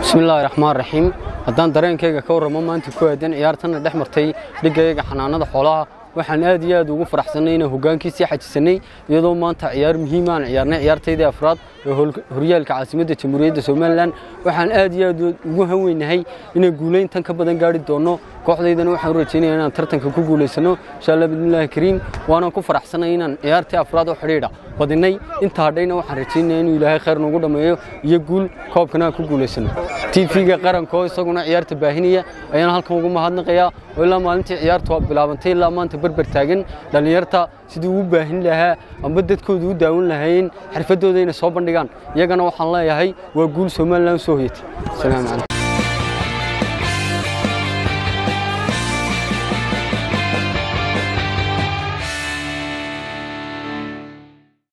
bismillaahi raxmaan raxiim haddaan dareenkayga ka warramo maanta ku aadan ciyaartanna dhex martay dhigayga xanaanada xoolaha. Waxaan aad iyo aad ugu faraxsannay inaan hoggaankiisii xajisannay iyadoo maanta ciyaar muhiim aan ciyaarnay. Ciyaartaydii afraad horyaalka caasimadda jamhuuriyadda somalilan. Waxaan aad iyo aad ugu hanweynahay inaan guulayn ka badan gaari doonno kooxdaydana waxaan u rajaynaya inaan tartanka ku guulaysanno insha allah bidnillaahi kariim waanaan ku faraxsanay inaan ciyaartii afraad oo xidhiidha badinay. Inta hadhayna waxaan rajaynaya inuu ilaahay khayr noogu dhammeeyo iyo guul koobkana aan ku guulaysanno tv-ga qaranko isaguna ciyaarta baahinaya ayaan halkan ugu mahadnaqayaa oo ilaa maalintii ciyaartu waa bilaabantay ilaa maanta berber taagan. Dhallinyarta sidii ugu baahin lahaa amba dadkooda u daawan lahaayeen xirfadooda soo bandhigaan iyagana waxaan leeyahay waa guul somalilan soo hoyatay asalaamu calaykum